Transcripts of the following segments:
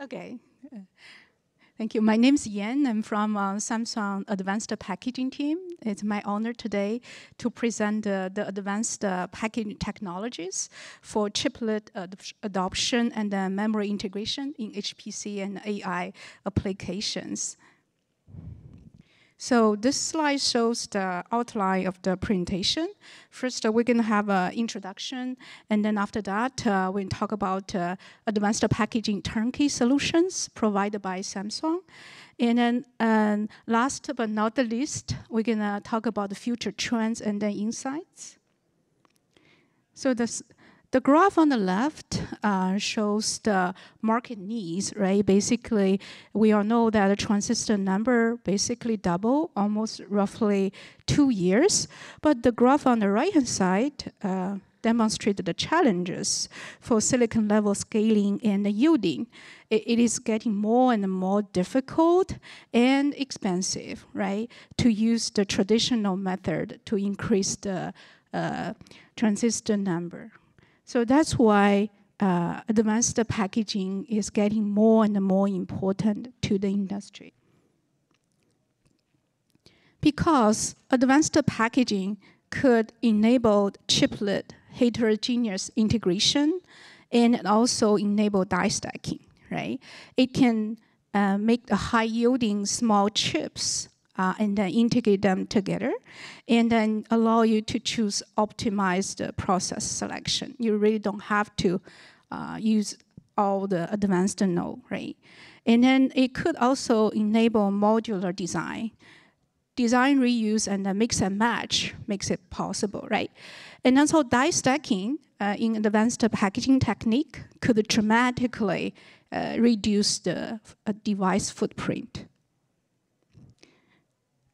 Okay. Thank you. My name is Yan. I'm from uh, Samsung Advanced Packaging team. It's my honor today to present uh, the advanced uh, packaging technologies for chiplet ad adoption and uh, memory integration in HPC and AI applications. So this slide shows the outline of the presentation. First, uh, we're going to have an introduction, and then after that, uh, we'll talk about uh, advanced packaging turnkey solutions provided by Samsung. And then um, last but not the least, we're going to talk about the future trends and then insights. So this, the graph on the left uh, shows the market needs, right? Basically, we all know that the transistor number basically double, almost roughly two years. But the graph on the right-hand side uh, demonstrated the challenges for silicon level scaling and yielding. It, it is getting more and more difficult and expensive, right, to use the traditional method to increase the uh, transistor number. So that's why uh, advanced packaging is getting more and more important to the industry. Because advanced packaging could enable chiplet heterogeneous integration and also enable die stacking, right? It can uh, make the high yielding small chips uh, and then integrate them together, and then allow you to choose optimized process selection. You really don't have to uh, use all the advanced node, right? And then it could also enable modular design. Design reuse and the mix and match makes it possible, right? And also die stacking uh, in advanced packaging technique could dramatically uh, reduce the uh, device footprint.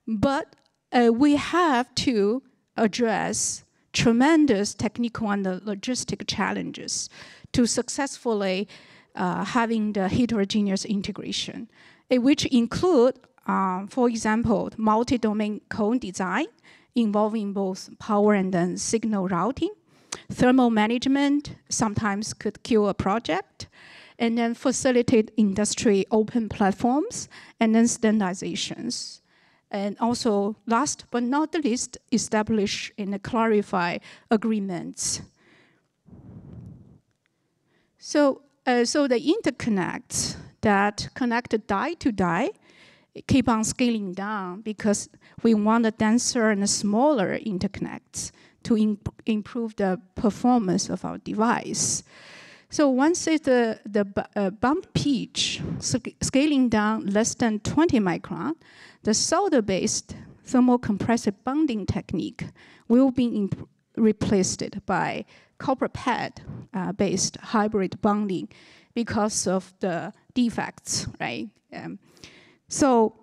But uh, we have to address tremendous technical and logistic challenges to successfully uh, having the heterogeneous integration, uh, which include, uh, for example, multi-domain co-design involving both power and then signal routing, thermal management sometimes could kill a project, and then facilitate industry open platforms and then standardizations and also last but not the least, establish and clarify agreements. So, uh, so the interconnects that connect die to die keep on scaling down because we want a denser and smaller interconnects to imp improve the performance of our device. So once it's the, uh, bump pitch scaling down less than 20 micron, the solder-based thermocompressive bonding technique will be replaced by copper pad-based uh, hybrid bonding because of the defects, right? Um, so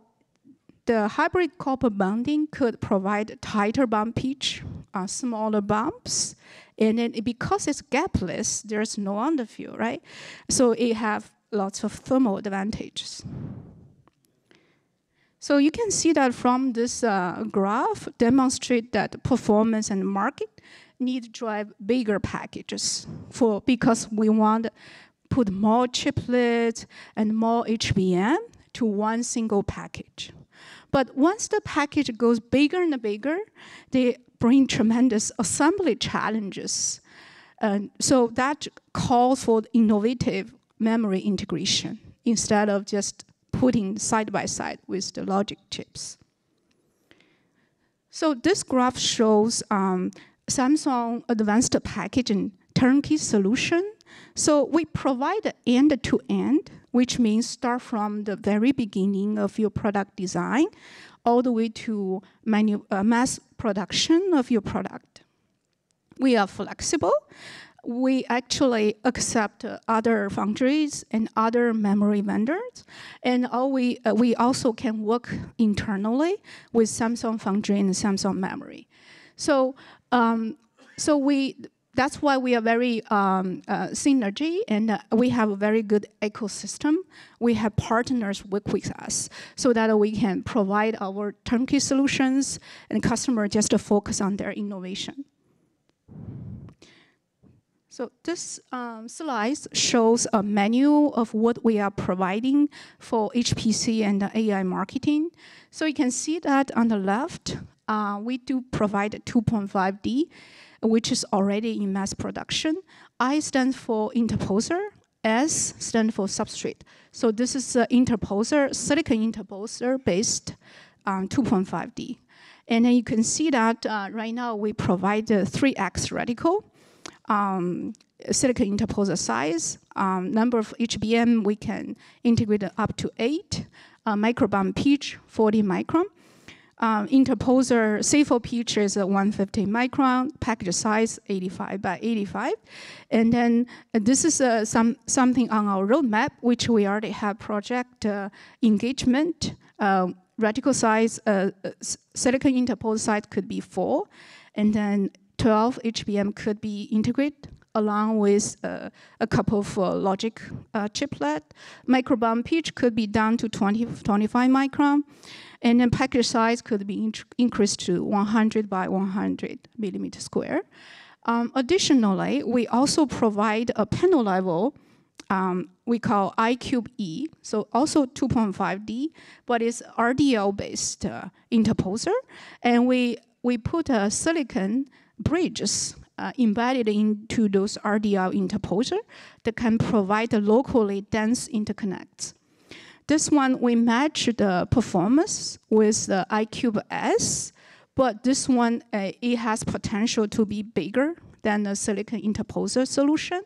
the hybrid copper bonding could provide tighter bump pitch, uh, smaller bumps, and then because it's gapless, there's no underfill, right? So it have lots of thermal advantages. So you can see that from this uh, graph, demonstrate that performance and market need to drive bigger packages for because we want to put more chiplets and more HBM to one single package. But once the package goes bigger and bigger, they bring tremendous assembly challenges. And so that calls for innovative memory integration instead of just putting side by side with the logic chips. So this graph shows um, Samsung advanced packaging turnkey solution. So we provide end-to-end, -end, which means start from the very beginning of your product design all the way to uh, mass production of your product. We are flexible we actually accept other foundries and other memory vendors. And all we, uh, we also can work internally with Samsung Foundry and Samsung Memory. So, um, so we, that's why we are very um, uh, synergy and uh, we have a very good ecosystem. We have partners work with us so that we can provide our turnkey solutions and customer just to focus on their innovation. So this um, slide shows a menu of what we are providing for HPC and AI marketing. So you can see that on the left, uh, we do provide 2.5D, which is already in mass production. I stands for interposer, S stands for substrate. So this is an interposer, silicon interposer based on 2.5D. And then you can see that uh, right now we provide the 3x reticle, um, silicon interposer size, um, number of HBM we can integrate up to eight, uh, microbump pitch 40 micron. Um, interposer C4 pitch is 150 micron, package size 85 by 85. And then uh, this is uh, some, something on our roadmap, which we already have project uh, engagement. Uh, reticle size, uh, silicon interposer size could be four. And then 12 HBM could be integrated along with uh, a couple of uh, logic uh, chiplet. Microbump pitch could be down to 20, 25 micron. And then package size could be increased to 100 by 100 millimeter square. Um, additionally, we also provide a panel level um, we call iCube E, so also 2.5D, but it's RDL based uh, interposer. And we, we put a silicon bridges uh, embedded into those RDL interposer that can provide a locally dense interconnects. This one, we match the performance with the iCube S, but this one, uh, it has potential to be bigger than the silicon interposer solution.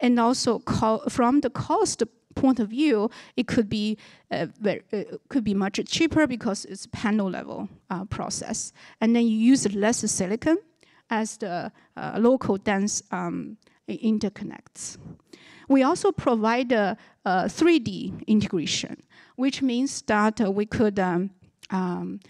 And also from the cost point of view, it could be uh, very, uh, could be much cheaper because it's panel level uh, process. And then you use less silicon as the uh, local dense um, interconnects. We also provide a, a, 3D integration, which means that uh, we could um, um,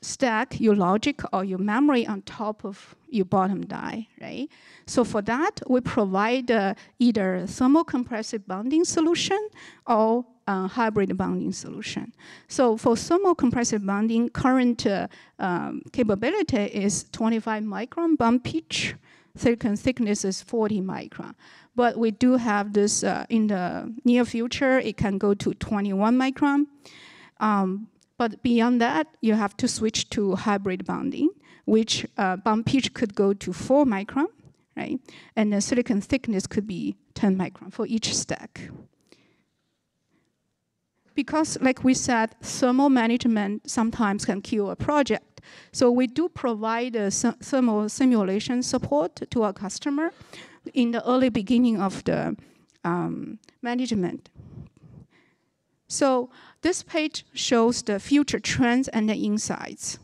stack your logic or your memory on top of your bottom die, right? So for that, we provide uh, either thermal compressive bonding solution or uh, hybrid bonding solution. So for thermocompressive bonding, current uh, um, capability is 25 micron bond pitch. Silicon thickness is 40 micron. But we do have this uh, in the near future, it can go to 21 micron. Um, but beyond that, you have to switch to hybrid bonding, which uh, bond pitch could go to 4 micron, right? And the silicon thickness could be 10 micron for each stack because like we said, thermal management sometimes can kill a project. So we do provide a thermal simulation support to our customer in the early beginning of the um, management. So this page shows the future trends and the insights.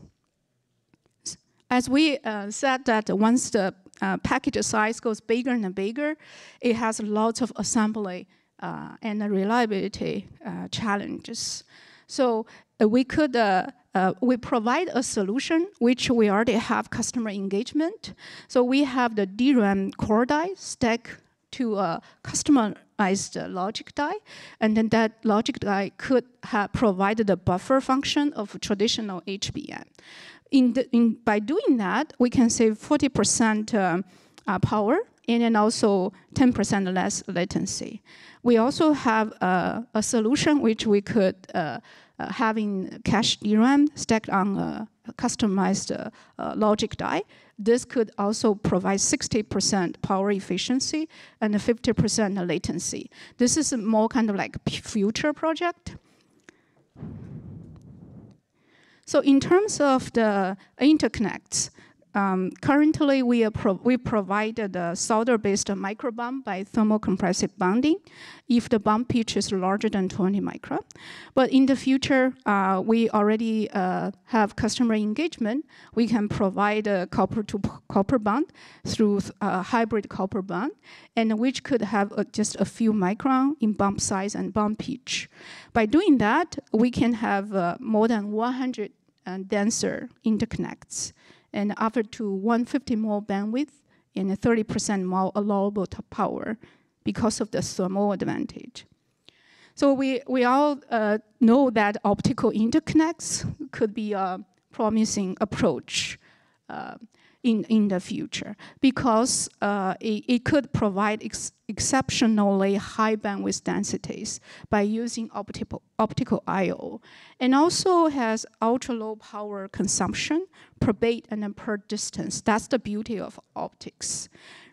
As we uh, said that once the uh, package size goes bigger and bigger, it has lots of assembly uh, and reliability uh, challenges. So uh, we could we provide a solution which we already have customer engagement. So we have the DRAM core die stack to a customized logic die, and then that logic die could have provided the buffer function of traditional HBM. In, the, in by doing that, we can save 40% uh, uh, power and then also 10% less latency. We also have a, a solution which we could uh, uh, having cache DRAM stacked on a, customized uh, uh, logic die. This could also provide 60% power efficiency and 50% latency. This is more kind of like future project. So in terms of the interconnects, um, currently, we, pro we provided a solder-based microbump by thermocompressive bonding if the bump pitch is larger than 20 micron. But in the future, uh, we already uh, have customer engagement. We can provide a copper to copper bond through a uh, hybrid copper bond, and which could have uh, just a few micron in bump size and bump pitch. By doing that, we can have uh, more than 100 uh, denser interconnects and up to 150 more bandwidth and 30% more allowable power because of the thermal advantage. So we, we all uh, know that optical interconnects could be a promising approach. Uh, in, in the future because uh, it, it could provide ex- exceptionally high bandwidth densities by using optical, optical I/O, and also has ultra low power consumption per bit and per distance. That's the beauty of optics,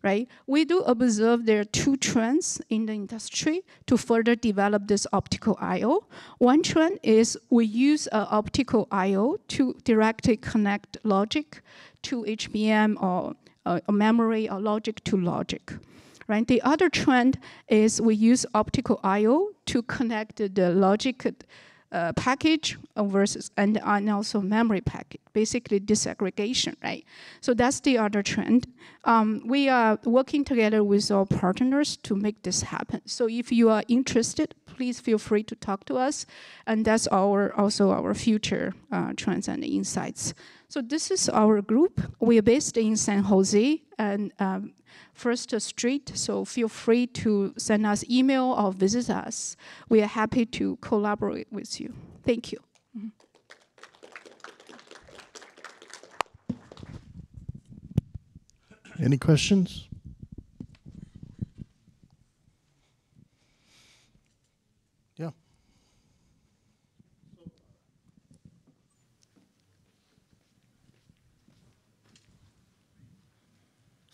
right? We do observe there are two trends in the industry to further develop this optical I/O. One trend is we use uh, optical I/O to directly connect logic to HBM or uh, memory or logic to logic. Right. The other trend is we use optical I/O to connect the logic uh, package versus and, and also memory package, basically disaggregation, right? So that's the other trend. Um, we are working together with our partners to make this happen. So if you are interested, please feel free to talk to us, and that's our also our future uh, trends and insights. So this is our group. We are based in San Jose and um, First Street. So feel free to send us email or visit us. We are happy to collaborate with you. Thank you. Any questions? Yeah.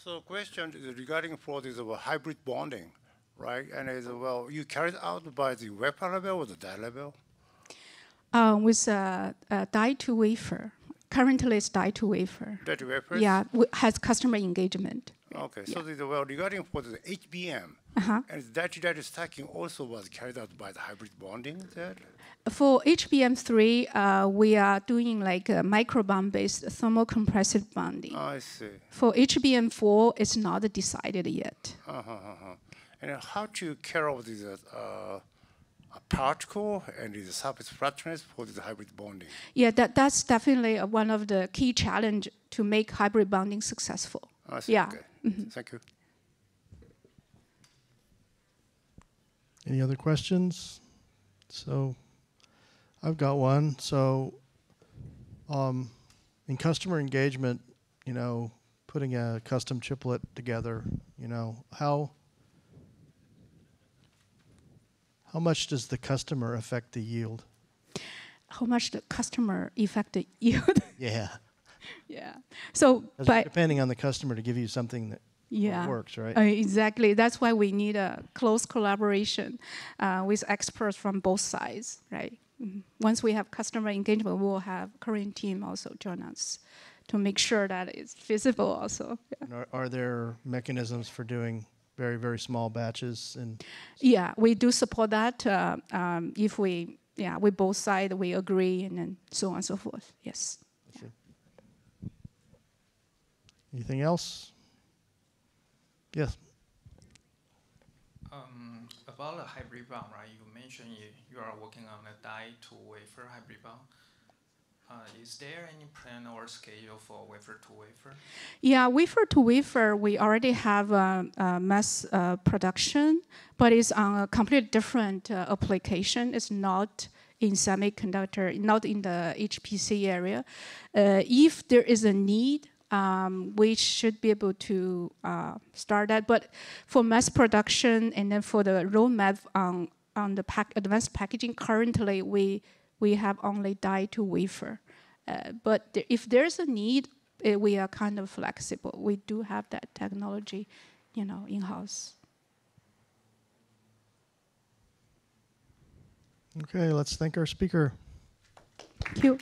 So question regarding for this uh, hybrid bonding, right? And is, uh, well, you carried out by the wafer level or the die level? Uh, with a, a die to wafer. Currently, it's die to wafer. Die to wafer? Yeah, has customer engagement. Okay, so the, well, regarding for the HBM, Uh-huh. and that die stacking also was carried out by the hybrid bonding there? For HBM3, uh, we are doing like a microbond-based thermocompressive bonding. I see. For HBM4, it's not decided yet. Uh-huh, uh-huh. And how to care of this uh, uh, particle and the surface flatness for the hybrid bonding? Yeah, that, that's definitely uh, one of the key challenge to make hybrid bonding successful. I see, Yeah. okay. Thank you. Any other questions? So I've got one. So um, in customer engagement, you know, putting a custom chiplet together, you know, how how much does the customer affect the yield? How much the customer affect the yield? Yeah. yeah. So, but depending on the customer to give you something that yeah, It works, right? Uh, exactly. That's why we need a close collaboration uh, with experts from both sides, right? Mhm. Once we have customer engagement, we will have Korean team also join us to make sure that it's feasible also. Yeah. Are, are there mechanisms for doing very, very small batches and Yeah, we do support that. Uh, um, if we, yeah, we both side we agree, and then so on and so forth. Yes. anything else? Yes. Um, about the hybrid bond, right? You mentioned you, you are working on a die to wafer hybrid bond. Uh, is there any plan or schedule for wafer to wafer? Yeah, wafer to wafer, we already have uh, uh, mass uh, production, but it's on a completely different uh, application. It's not in semiconductor, not in the HPC area. Uh, if there is a need, um, we should be able to uh, start that. But for mass production and then for the roadmap on on the pack, advanced packaging, currently we we have only die to wafer. Uh, but there, if there's a need, uh, we are kind of flexible. We do have that technology, you know, in house. Okay, let's thank our speaker. Thank you.